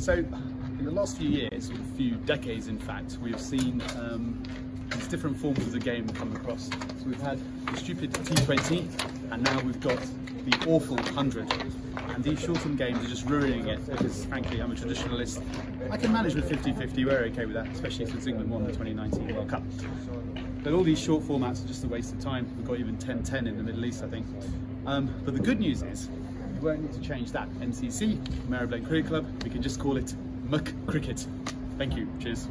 So, in the last few years, a few decades in fact, we have seen um, these different forms of the game come across. So we've had the stupid T20, and now we've got the awful 100. And these shortened games are just ruining it because, frankly, I'm a traditionalist. I can manage with 50-50, we're okay with that, especially since England won the 2019 World Cup. But all these short formats are just a waste of time. We've got even 10-10 in the Middle East, I think. Um, but the good news is, we won't need to change that. MCC, Marylebone Cricket Club, we can just call it Muck Cricket. Thank you, cheers.